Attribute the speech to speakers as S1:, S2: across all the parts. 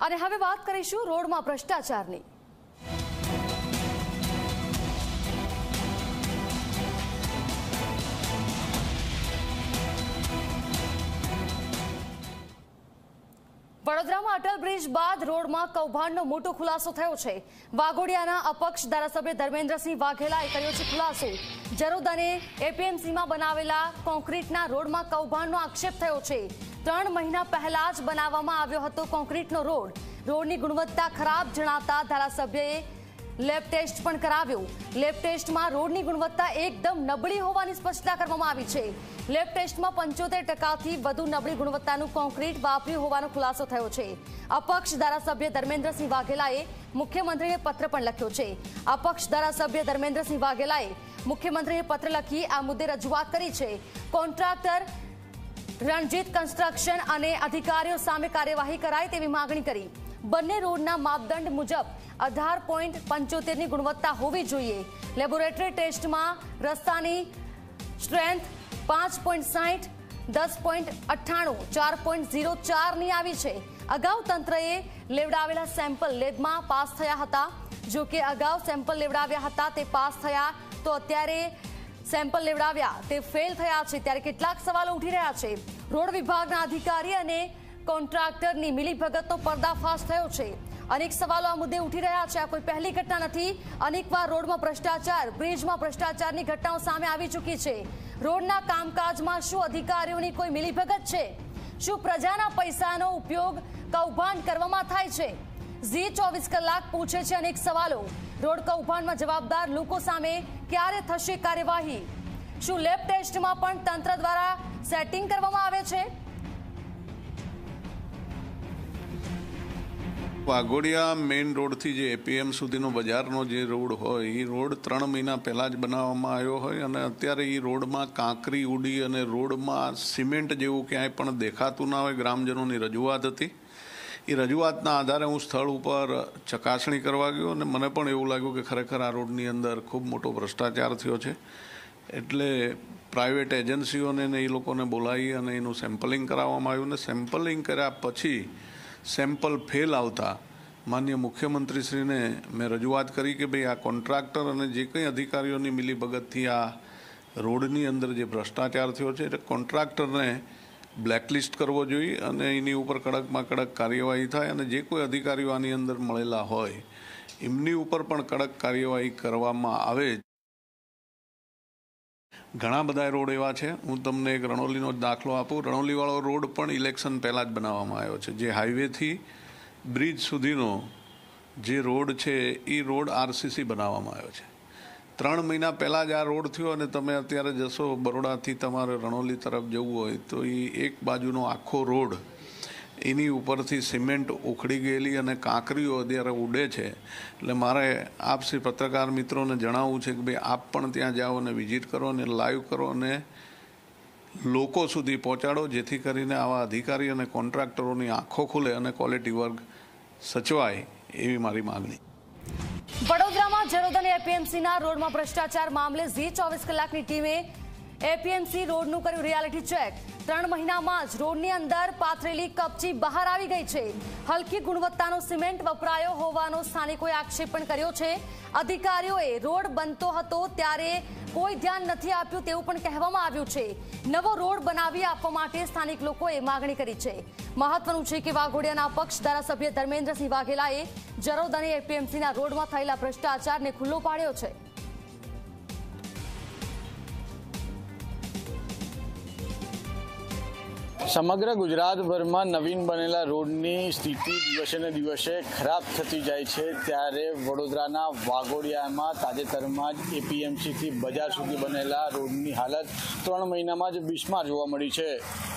S1: અને હવે વાત કરીશું રોડમાં ભ્રષ્ટાચારની. વડોદરામાં અટલ બ્રિજ બાદ રોડમાં કૌભાંડનો મોટો ખુલાસો થયો છે. વાઘોડિયાના અપક્ષ ધારાસભ્ય ધર્મેન્દ્રસિંહ વાઘેલાએ કર્યો છે ખુલાસો. જરોદાને એપીએમસીમાં બનાવેલા કોન્ક્રીટના રોડમાં કૌભાંડનો આક્ષેપ થયો છે. ત્રણ મહિના પહેલા જ બનાવવામાં આવ્યો હતો કોન્ક્રીટનો રોડ. રોડની ગુણવત્તા ખરાબ જણાતા ધારાસભ્યએ લેબ ટેસ્ટ પણ કરાવ્યો. લેબ ટેસ્ટમાં રોડની ગુણવત્તા એકદમ નબળી હોવાની સ્પષ્ટતા કરવામાં આવી છે. લેબ ટેસ્ટમાં પંચોતેર ટકાથી વધુ નબળી ગુણવત્તાનું કોન્ક્રીટ વાપર્યું હોવાનો ખુલાસો થયો છે. અપક્ષ ધારાસભ્ય ધર્મેન્દ્રસિંહ વાઘેલાએ મુખ્યમંત્રીને પત્ર પણ લખ્યો છે. અપક્ષ ધારાસભ્ય ધર્મેન્દ્રસિંહ વાઘેલાએ મુખ્યમંત્રીને પત્ર લખી આ મુદ્દે રજૂઆત કરી છે. કોન્ટ્રાક્ટર રણજીત કન્સ્ટ્રક્શન અને અધિકારીઓ સામે કાર્યવાહી કરાય તેવી માગણી કરી. બંને રોડના માપદંડ મુજબ અઢાર પોઈન્ટ પંચોતેરની ગુણવત્તા હોવી જોઈએ. લેબોરેટરી ટેસ્ટમાં રસ્તાની સ્ટ્રેન્થ પાંચ પોઈન્ટ સાહીઠ દસ પોઈન્ટ અઠ્ઠાણું, ચાર પોઈન્ટ ઝીરો ચારની આવી છે. અગાઉ તંત્રએ લેવડાવેલા સેમ્પલ લેબમાં પાસ થયા હતા. જો કે અગાઉ સેમ્પલ લેવડાવ્યા હતા, તે પાસ થયા તો અત્યારે સેમ્પલ લેવડાવ્યા, તે ફેલ થયા છે. ત્યારે કેટલાક સવાલો ઉઠી રહ્યા છે. રોડ વિભાગના અધિકારી અને કોન્ટ્રાક્ટરની મિલીભગતનો પર્દાફાશ થયો છે. અનેક સવાલો આ મુદ્દે ઉઠી રહ્યા છે. આ કોઈ પહેલી ઘટના નથી. અનેકવાર રોડમાં ભ્રષ્ટાચાર, બ્રિજમાં ભ્રષ્ટાચારની ઘટનાઓ સામે આવી ચૂકી છે. રોડના કામકાજમાં શું અધિકારીઓની કોઈ મિલીભગત છે? શું પ્રજાના પૈસાનો ઉપયોગ કૌભાંડ કરવામાં થાય છે? ઝી ચોવીસ કલાક પૂછે છે અનેક સવાલો. રોડ કૌભાંડમાં જવાબદાર લોકો સામે ક્યારે થશે કાર્યવાહી? શું લેબ ટેસ્ટમાં પણ તંત્ર દ્વારા સેટિંગ કરવામાં આવે છે?
S2: વાઘોડિયા મેઇન રોડથી જે એપીએમ સુધીનો બજારનો જે રોડ હોય એ રોડ ત્રણ મહિના પહેલાં જ બનાવવામાં આવ્યો હોય અને અત્યારે એ રોડમાં કાંકરી, ઉડી અને રોડમાં સિમેન્ટ જેવું ક્યાંય પણ દેખાતું ના હોય, ગ્રામજનોની રજૂઆત હતી. એ રજૂઆતના આધારે હું સ્થળ ઉપર ચકાસણી કરવા ગયો અને મને પણ એવું લાગ્યું કે ખરેખર આ રોડની અંદર ખૂબ મોટો ભ્રષ્ટાચાર થયો છે. એટલે પ્રાઇવેટ એજન્સીઓને એ લોકોને બોલાવી અને એનું સેમ્પલિંગ કરાવવામાં આવ્યું. ને સેમ્પલિંગ કર્યા પછી સેમ્પલ ફેલ આવતા માન્ય મુખ્યમંત્રીશ્રીને મેં રજૂઆત કરી કે ભાઈ આ કોન્ટ્રાક્ટર અને જે કંઈ અધિકારીઓની મિલીભગતથી આ રોડની અંદર જે ભ્રષ્ટાચાર થયો છે, એટલે કોન્ટ્રાક્ટરને બ્લેકલિસ્ટ કરવો જોઈએ અને એની ઉપર કડકમાં કડક કાર્યવાહી થાય અને જે કોઈ અધિકારીઓ આની અંદર મળેલા હોય, એમની ઉપર પણ કડક કાર્યવાહી કરવામાં આવે. ઘણા બધા રોડ એવા છે. હું તમને એક રણોલીનો જ દાખલો આપું. રણોલીવાળો રોડ પણ ઇલેક્શન પહેલાં જ બનાવવામાં આવ્યો છે. જે હાઈવેથી બ્રિજ સુધીનો જે રોડ છે એ રોડ આરસીસી બનાવવામાં આવ્યો છે. ત્રણ મહિના પહેલાં જ આ રોડ થયો અને તમે અત્યારે જશો બરોડાથી તમારે રણોલી તરફ જવું હોય તો એ એક બાજુનો આખો રોડ એની ઉપરથી સિમેન્ટ ઉખડી ગયેલી અને કાંકરીઓ અત્યારે ઉડે છે. એટલે મારે આપ શ્રી પત્રકાર મિત્રોને જણાવવું છે કે ભાઈ, આપ પણ ત્યાં જાઓ અને વિઝિટ કરો અને લાઈવ કરો અને લોકો સુધી પહોંચાડો, જેથી કરીને આવા અધિકારી અને કોન્ટ્રાક્ટરોની આંખો ખુલે અને ક્વોલિટી વર્ક સચવાય એવી મારી માગણી.
S1: વડોદરામાં જરોદ અને એપીએમસીના રોડમાં ભ્રષ્ટાચાર મામલે ઝી ચોવીસ કલાકની ટીમે એપીએમસી રોડનું કર્યું રિયાલિટી ચેક ત્રણ મહિનામાં જ રોડની અંદર પાથરેલી કપચી બહાર આવી ગઈ છે. હલકી ગુણવત્તાનો સિમેન્ટ વપરાયો હોવાનો સ્થાનિકોએ આક્ષેપ પણ કર્યો છે. અધિકારીઓએ રોડ બનતો હતો ત્યારે કોઈ ધ્યાન નથી આપ્યું તેવું પણ કહેવામાં આવ્યું છે. નવો રોડ બનાવી આપવા માટે સ્થાનિક લોકોએ માગણી કરી છે. મહત્વનું છે કે વાઘોડિયાના પક્ષ ધારાસભ્ય ધર્મેન્દ્રસિંહ વાઘેલાએ જરોદ અને એપીએમસીના રોડમાં થયેલા ભ્રષ્ટાચારને ખુલ્લો પાડ્યો છે.
S3: સમગ્ર ગુજરાતભરમાં નવીન બનેલા રોડની સ્થિતિ દિવસે ને દિવસે ખરાબ થતી જાય છે. ત્યારે વડોદરાના વાઘોડિયામાં તાજેતરમાં જ એપીએમસીથી બજાર સુધી બનેલા રોડની હાલત ત્રણ મહિનામાં જ બિસ્માર જોવા મળી છે.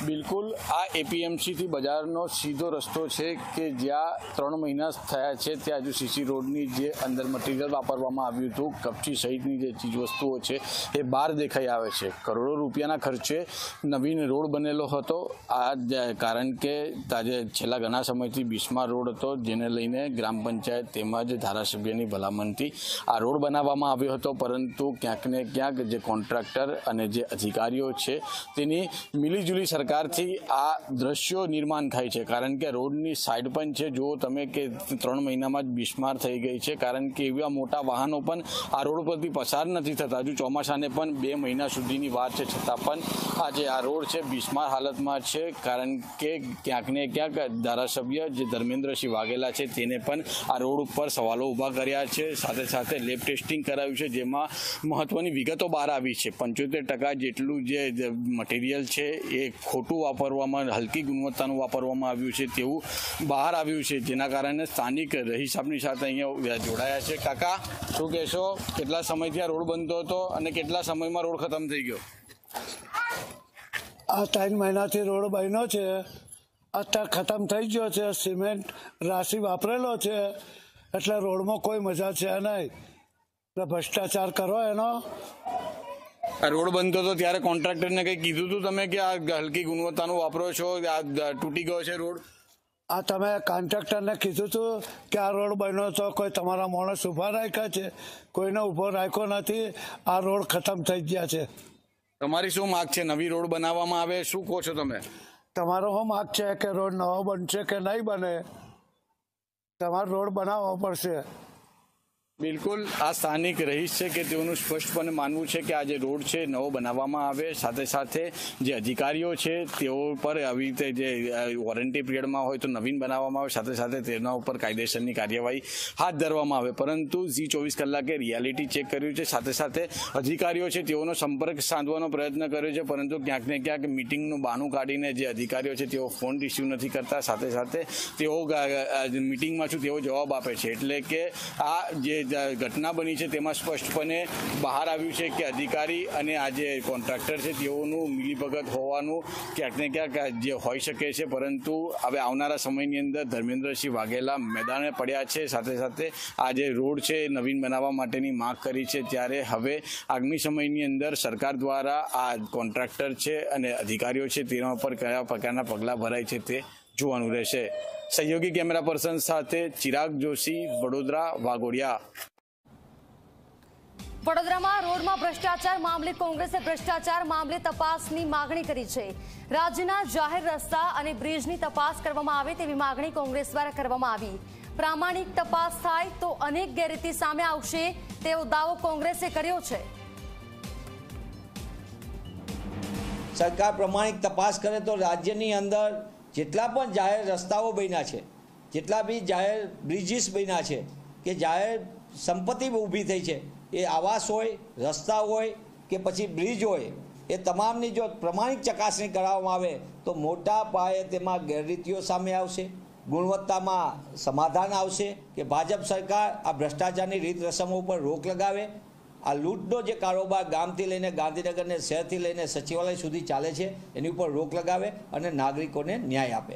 S3: બિલકુલ આ એપીએમસીથી બજારનો સીધો રસ્તો છે કે જ્યાં ત્રણ મહિના થયા છે ત્યાં હજુ સીસી રોડની જે અંદર મટીરિયલ વાપરવામાં આવ્યું હતું, કપચી સહિતની જે ચીજવસ્તુઓ છે એ બહાર દેખાઈ આવે છે. કરોડો રૂપિયાના ખર્ચે નવીન રોડ બનેલો હતો. આ જ- કારણ કે તાજે છેલ્લા ઘણા સમયથી બિસ્માર રોડ હતો, જેને લઈને ગ્રામ પંચાયત તેમજ ધારાસભ્યની ભલામણથી આ રોડ બનાવવામાં આવ્યો હતો. પરંતુ ક્યાંક ને ક્યાંક જે કોન્ટ્રાક્ટર અને જે અધિકારીઓ છે, તેની મિલીજુલી સરકારથી આ દ્રશ્યો નિર્માણ થાય છે. કારણ કે રોડની સાઈડ પણ છે. જુઓ તમે કે ત્રણ મહિનામાં જ બિસ્માર થઈ ગઈ છે. કારણ કે એવા મોટા વાહનો પણ આ રોડ પરથી પસાર નથી થતા. હજુ ચોમાસાને પણ બે મહિના સુધીની વાત છે. છતાં પણ આ જે આ રોડ છે. બિસ્માર હાલતમાં છે કારણ કે ક્યાંક ને ક્યાંક ધારાસભ્ય જે ધર્મેન્દ્રસિંહ વાઘેલા છે, તેને પણ આ રોડ ઉપર સવાલો ઊભા કર્યા છે. સાથે સાથે લેબ ટેસ્ટિંગ કરાવ્યું છે, જેમાં મહત્વની વિગતો બહાર આવી છે. પંચોતેર ટકા જેટલું જે મટીરિયલ છે, એ ખોટું વાપરવામાં, હલકી ગુણવત્તાનું વાપરવામાં આવ્યું છે તેવું બહાર આવ્યું છે. જેના કારણે સ્થાનિક રહીશ આપની સાથે અહીંયા જોડાયા છે. કાકા, શું કહેશો? કેટલા સમયથી આ રોડ બનતો હતો અને કેટલા સમયમાં રોડ ખતમ થઈ ગયો?
S4: આ ત્રણ મહિનાથી રોડ બન્યો છે. અત્યારે ખતમ થઈ ગયો છે. સિમેન્ટ રાશિ વાપરેલો છે. એટલે રોડમાં કોઈ મજા છે નહીં. એટલે ભ્રષ્ટાચાર કરો એનો.
S3: આ રોડ બનતો હતો ત્યારે કોન્ટ્રાક્ટરને કંઈ કીધું હતું તમે કે આ હલકી ગુણવત્તાનું વાપરો છો? આ તૂટી ગયો છે રોડ?
S4: આ તમે કોન્ટ્રાક્ટરને કીધું હતું કે આ રોડ બન્યો તો કોઈ તમારા માણસ ઊભા રાખ્યા છે? કોઈને ઊભો રાખ્યો નથી. આ રોડ ખતમ થઈ ગયા છે.
S3: તમારી શું માગ છે? નવી રોડ બનાવવામાં આવે? શું કહો છો તમે?
S4: તમારો શું માગ છે કે રોડ નવો બનશે કે નહીં બને? તમારે રોડ બનાવવો પડશે.
S3: બિલકુલ આ સ્થાનિક રહીશ છે કે તેઓનું સ્પષ્ટપણે માનવું છે કે આ જે રોડ છે, નવો બનાવવામાં આવે. સાથે સાથે જે અધિકારીઓ છે, તેઓ પર આવી રીતે જે વોરંટી પિરિયડમાં હોય તો નવીન બનાવવામાં આવે. સાથે સાથે તેના ઉપર કાયદેસરની કાર્યવાહી હાથ ધરવામાં આવે. પરંતુ ઝી ચોવીસ કલાકે રિયાલિટી ચેક કર્યું છે. સાથે સાથે અધિકારીઓ છે, તેઓનો સંપર્ક સાધવાનો પ્રયત્ન કર્યો છે. પરંતુ ક્યાંક ને ક્યાંક મિટિંગનું બાનું કાઢીને જે અધિકારીઓ છે, તેઓ ફોન રિસીવ નથી કરતા. સાથે સાથે તેઓ મિટિંગમાં છું, તેઓ જવાબ આપે છે. એટલે કે આ જે ઘટના બની છે તેમાં સ્પષ્ટપણે બહાર આવ્યું છે કે અધિકારી અને આ જે કોન્ટ્રાક્ટર છે તેઓનું મિલીભગત હોવાનું ક્યાંક ને ક્યાંક જે હોઈ શકે છે. પરંતુ હવે આવનારા સમયની અંદર ધર્મેન્દ્રસિંહ વાઘેલા મેદાને પડ્યા છે. સાથે સાથે આ જે રોડ છે એ નવીન બનાવવા માટેની માંગ કરી છે. ત્યારે હવે આગામી સમયની અંદર સરકાર દ્વારા આ કોન્ટ્રાક્ટર છે અને અધિકારીઓ છે તેના ઉપર કયા પ્રકારના પગલાં ભરાય છે તે જોવાનું રહેશે. સહયોગી કેમેરા પર્સન સાથે ચિરાગ જોશી વડોદરા વાગોડિયા
S1: વડોદરામાં રોડમાં ભ્રષ્ટાચાર મામલે કોંગ્રેસે ભ્રષ્ટાચાર મામલે તપાસની માગણી કરી છે. રાજ્યના જાહેર રસ્તા અને બ્રિજની તપાસ કરવામાં આવે તેવી માગણી કોંગ્રેસ દ્વારા કરવામાં આવી. પ્રામાણિક તપાસ થાય તો અનેક ગેરરીતિ સામે આવશે તેવો દાવો કોંગ્રેસે કર્યો છે.
S5: સરકાર પ્રમાણિક તપાસ કરે તો રાજ્યની અંદર જેટલા પણ જાહેર રસ્તાઓ બન્યા છે, જેટલા બી જાહેર બ્રિજીસ બન્યા છે, કે જાહેર સંપત્તિ ઊભી થઈ છે, એ આવાસ હોય, રસ્તા હોય, કે પછી બ્રિજ હોય, એ તમામની જો પ્રમાણિક ચકાસણી કરાવવામાં આવે, તો મોટા પાયે તેમાં ગેરરીતિઓ સામે આવશે, ગુણવત્તામાં સમાધાન આવશે, કે ભાજપ સરકાર આ ભ્રષ્ટાચારની રીત રસમો ઉપર રોક લગાવે આ લૂંટનો જે કારોબાર ગામથી લઈને ગાંધીનગરને શહેરથી લઈને સચિવાલય સુધી ચાલે છે, એની ઉપર રોક લગાવે અને નાગરિકોને ન્યાય આપે.